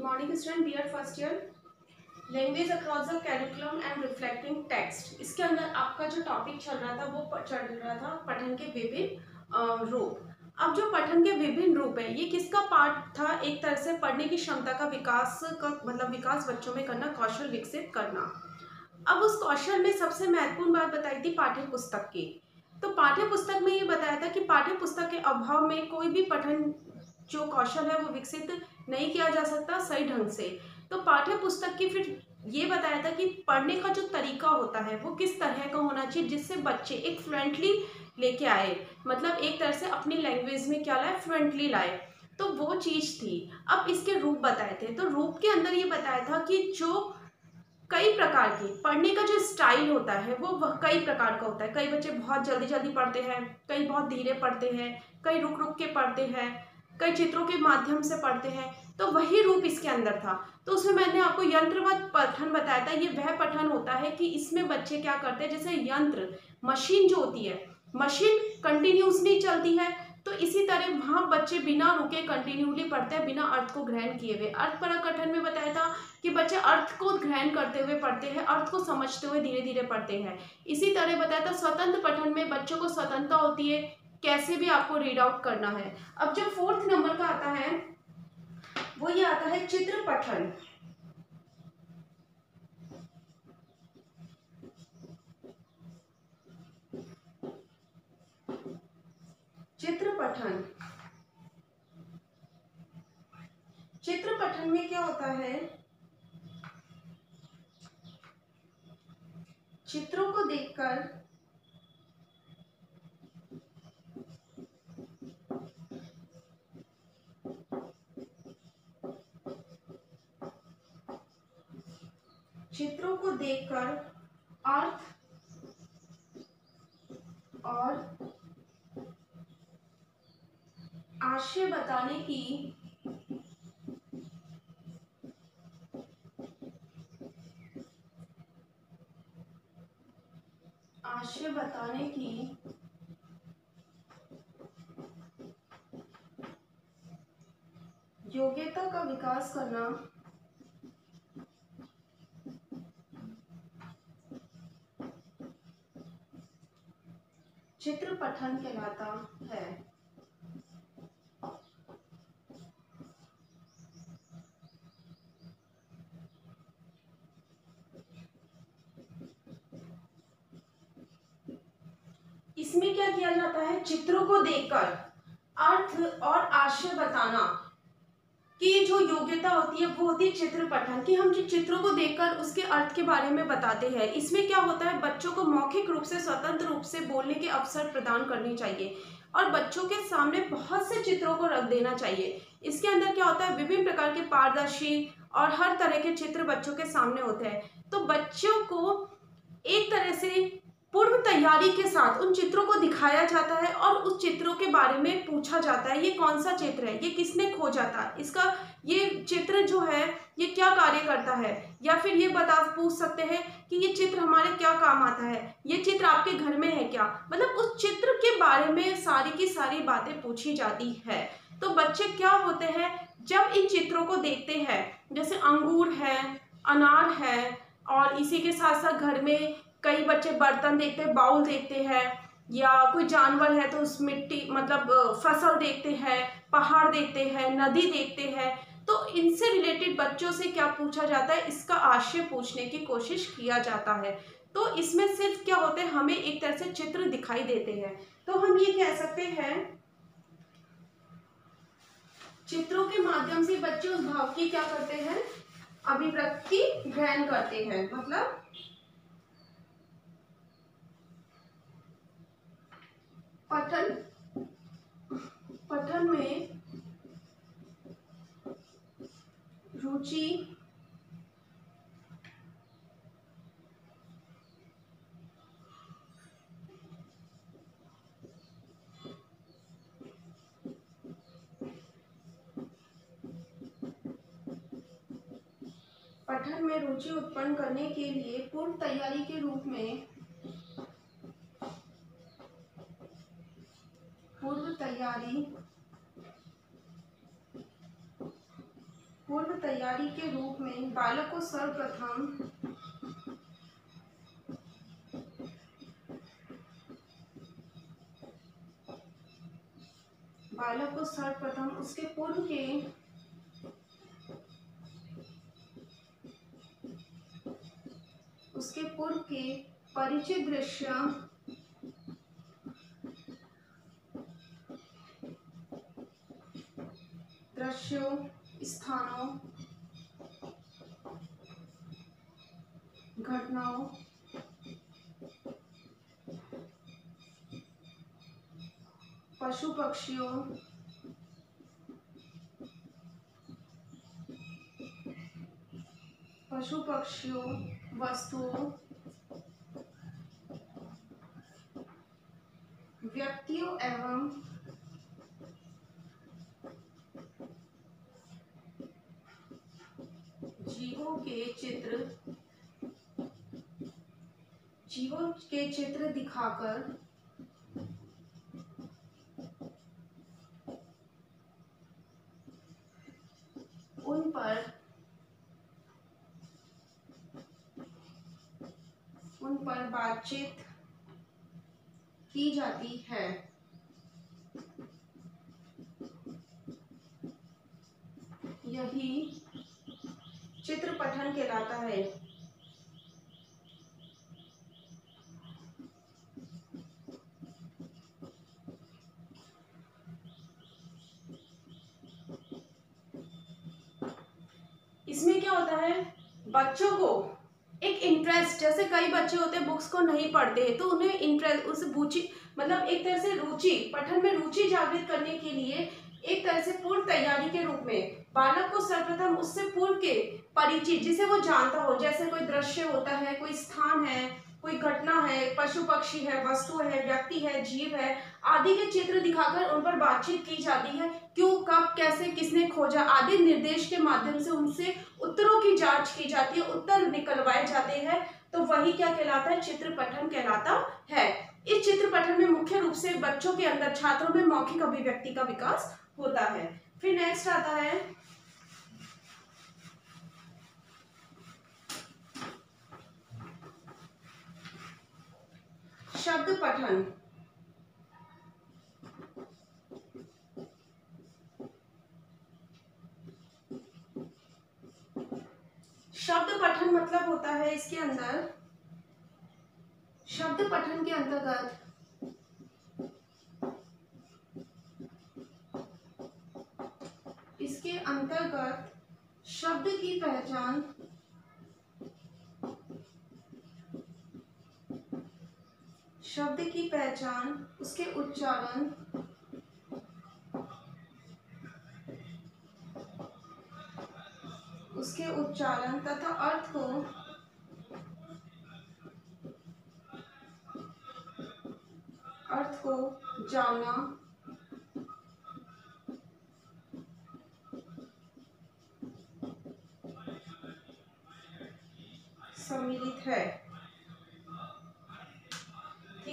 Good morning student B Ed first year language across the curriculum and reflecting text इसके अंदर आपका जो topic चल रहा था, वो चल रहा था पठन के विभिन्न रूप। अब जो पठन के विभिन्न रूप है, ये किसका पार्ट था? एक तरह से पढ़ने की क्षमता का विकास का मतलब विकास बच्चों में करना, कौशल विकसित करना। अब उस कौशल में सबसे महत्वपूर्ण बात बताई थी पाठ्य पुस्तक की। तो पाठ्य पुस्तक में ये बताया था कि पाठ्य पुस्तक के अभाव में कोई भी पठन, जो कौशल है, वो विकसित नहीं किया जा सकता सही ढंग से। तो पाठ्य पुस्तक की फिर ये बताया था कि पढ़ने का जो तरीका होता है, वो किस तरह का होना चाहिए जिससे बच्चे एक फ्लुएंटली लेके आए? मतलब एक तरह से अपनी लैंग्वेज में क्या लाए? फ्लुएंटली लाए। तो वो चीज़ थी। अब इसके रूप बताए थे। तो रूप के अंदर ये बताया था कि जो कई प्रकार की पढ़ने का जो स्टाइल होता है, वो कई प्रकार का होता है। कई बच्चे बहुत जल्दी जल्दी पढ़ते हैं, कई बहुत धीरे पढ़ते हैं, कई रुक रुक के पढ़ते हैं। कई चित्रों के माध्यम से पढ़ते हैं तो वही रूप इसके अंदर था। तो उसमें मैंने आपको यंत्रवत पठन बताया था, ये वह पठन होता है कि इसमें बच्चे क्या करते हैं, जैसे यंत्र, मशीन जो होती है, मशीन कंटिन्यूसली चलती है तो इसी तरह वहाँ बच्चे बिना रुके कंटिन्यूली पढ़ते हैं, बिना अर्थ को ग्रहण किए हुए। अर्थ पर कठन में बताया था कि बच्चे अर्थ को ग्रहण करते हुए पढ़ते हैं, अर्थ को समझते हुए धीरे धीरे पढ़ते हैं। इसी तरह बताया था, स्वतंत्र पठन में बच्चों को स्वतंत्रता होती है कैसे भी आपको रीड आउट करना है। अब जो फोर्थ नंबर का आता है, वो ये आता है चित्र पठन। चित्र पठन। चित्र पठन में क्या होता है चित्रों को देखकर चित्रों को देखकर अर्थ और आशय बताने की आशय बताने की योग्यता का विकास करना चित्र पठन कहलाता है। इसमें क्या किया जाता है? चित्रों को देखकर अर्थ और आशय बताना कि जो योग्यता होती है, वो होती है चित्र पठन कि हम चित्रों को देखकर उसके अर्थ के बारे में बताते हैं, इसमें क्या होता है? को मौखिक रूप से, स्वतंत्र रूप से बोलने के अवसर प्रदान करनी चाहिए और बच्चों के सामने बहुत से चित्रों को रख देना चाहिए। इसके अंदर क्या होता है? विभिन्न प्रकार के पारदर्शी और हर तरह के चित्र बच्चों के सामने होते हैं। तो बच्चों को एक तरह से पूर्व तैयारी के साथ उन चित्रों को दिखाया जाता है और उस चित्रों के बारे में पूछा जाता है, ये कौन सा चित्र है? ये किसने खोजा था? इसका, ये चित्र जो है, ये क्या कार्य करता है? या फिर ये बता, पूछ सकते हैं कि ये चित्र हमारे क्या काम आता है? ये चित्र आपके घर में है क्या? मतलब उस चित्र के बारे में सारी की सारी बातें पूछी जाती है। तो बच्चे क्या होते हैं, जब इन चित्रों को देखते हैं, जैसे अंगूर है, अनार है और इसी के साथ साथ घर में कई बच्चे बर्तन देखते हैं, बाउल देखते हैं, या कोई जानवर है तो उस मिट्टी मतलब फ़सल देखते हैं, पहाड़ देखते हैं, नदी देखते हैं। तो इनसे रिलेटेड बच्चों से क्या पूछा जाता है? इसका आशय पूछने की कोशिश किया जाता है। तो इसमें सिर्फ़ क्या होते हैं? हमें एक तरह से चित्र दिखाई देते हैं। तो हम ये कह सकते हैं, चित्रों के माध्यम से बच्चे उस भाव की क्या करते हैं? अभिव्यक्ति ग्रहण करते हैं मतलब पठन पठन में रुचि, पठन में रुचि उत्पन्न करने के लिए पूर्व तैयारी के रूप में पूर्व तैयारी? पूर्व तैयारी के रूप में बालक को सर्वप्रथम बालक को सर्वप्रथम उसके पूर्व के उसके पूर्व के परिचय दृश्य दृश्यों स्थानों घटनाओं पशु पक्षियों पशु पक्षियों वस्तुओं व्यक्तियों एवं जीवों के चित्र, जीवों के चित्र दिखाकर उन पर उन पर बातचीत की जाती है यही चित्र कहलाता है। इसमें क्या होता है? बच्चों को एक इंटरेस्ट जैसे कई बच्चे होते हैं बुक्स को नहीं पढ़ते हैं तो उन्हें इंटरेस्ट उस रुचि मतलब एक तरह से रुचि, पठन में रुचि जागृत करने के लिए एक तरह से पूर्व तैयारी के रूप में बालक को सर्वप्रथम उससे पूर्व के परिचित जिसे वो जानता हो, जैसे कोई दृश्य होता है, कोई स्थान है, कोई घटना है, पशु पक्षी है, वस्तु है, व्यक्ति है, जीव है, आदि के चित्र दिखाकर उन पर बातचीत की जाती है, क्यों, कब, कैसे, किसने खोजा, आदि निर्देश के माध्यम से उनसे उत्तरों की जाँच की जाती है, उत्तर निकलवाए जाते हैं तो वही क्या कहलाता है, चित्र पठन कहलाता है। इस चित्र पठन में मुख्य रूप से बच्चों के अंदर, छात्रों में मौखिक अभिव्यक्ति का विकास होता है। फिर नेक्स्ट आता है शब्द पठन। शब्द पठन मतलब होता है इसके अंदर। शब्द पठन के अंतर्गत इसके अंतर्गत शब्द की पहचान शब्द की पहचान, उसके उच्चारण। उसके उच्चारण तथा अर्थ को अर्थ को जानना। सम्मिलित है।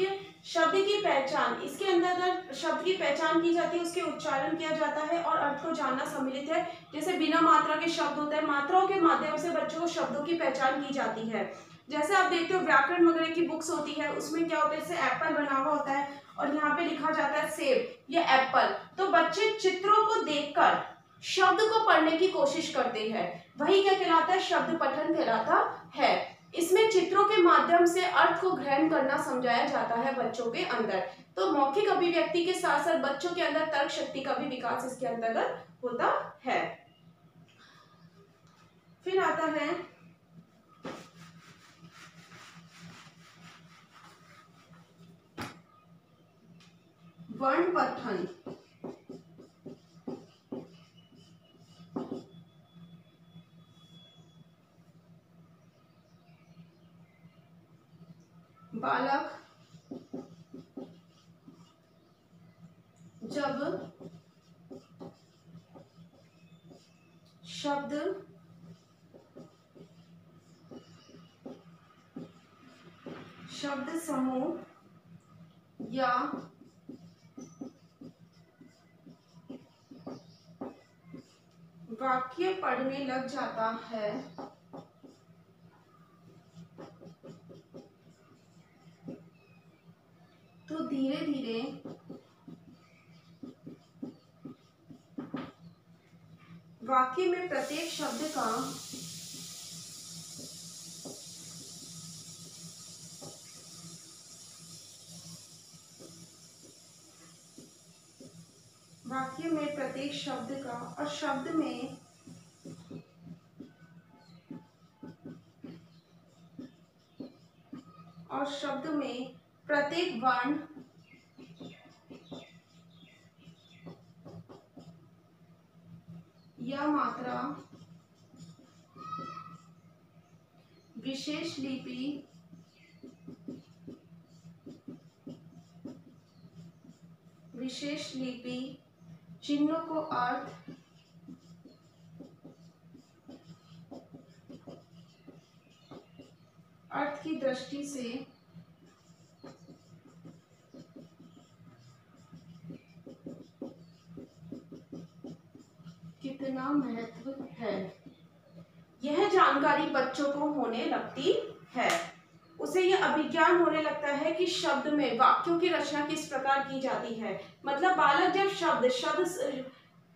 ठीक है शब्द की पहचान, इसके अंदर शब्द की पहचान की जाती है, उसके उच्चारण किया जाता है और अर्थ को जानना सम्मिलित है। जैसे बिना मात्रा के शब्द होते हैं, मात्राओं के माध्यम से बच्चों को शब्दों की पहचान की जाती है। जैसे आप देखते हो, व्याकरण वगैरह की बुक्स होती है, उसमें क्या होता है, जैसे एप्पल बना हुआ होता है और यहाँ पे लिखा जाता है सेब या एप्पल। तो बच्चे चित्रों को देखकर शब्द को पढ़ने की कोशिश करते हैं। वही क्या कहलाता है, शब्द पठन कहलाता है। इसमें चित्रों के माध्यम से अर्थ को ग्रहण करना समझाया जाता है बच्चों के अंदर। तो मौखिक अभिव्यक्ति के साथ साथ बच्चों के अंदर तर्क शक्ति का भी विकास इसके अंतर्गत होता है। फिर आता है, वर्ण पठन बालक जब शब्द। शब्द समूह या वाक्य पढ़ने लग जाता है। तो धीरे धीरे वाक्य में प्रत्येक शब्द का वाक्य में प्रत्येक शब्द का और शब्द में और शब्द में प्रत्येक वर्ण या मात्रा लिपि विशेष लिपि चिन्हों को अर्थ। अर्थ की दृष्टि से जानकारी बच्चों को होने लगती है। उसे यह अभिज्ञान होने लगता है कि शब्द में वाक्यों की रचना किस प्रकार की जाती है। मतलब बालक जब शब्द शब्द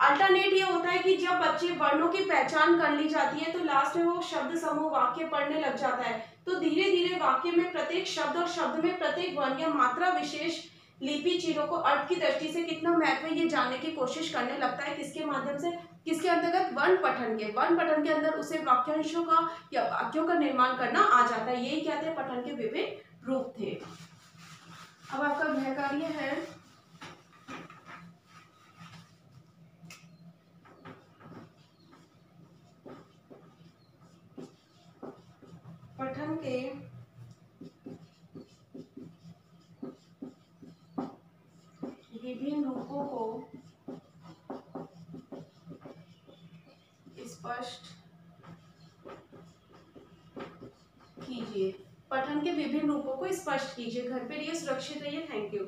अल्टरनेट ये होता है कि जब बच्चे वर्णों की पहचान कर ली जाती है तो लास्ट में वो शब्द समूह वाक्य पढ़ने लग जाता है। तो धीरे धीरे वाक्य में प्रत्येक शब्द और शब्द में प्रत्येक वर्ण या मात्रा विशेष लिपि चिन्हों को अर्थ की दृष्टि से कितना महत्व है, ये जानने की कोशिश करने लगता है किसके माध्यम से, किसके अंतर्गत वर्ण पठन के, वर्ण पठन के अंदर उसे वाक्यांशों का या वाक्यों का निर्माण करना आ जाता है। यही क्या थे? पठन के विभिन्न रूप थे। अब आपका गृह कार्य है। पठन के को स्पष्ट कीजिए। पठन के विभिन्न रूपों को स्पष्ट कीजिए। घर पे रहिए, सुरक्षित रहिए। Thank you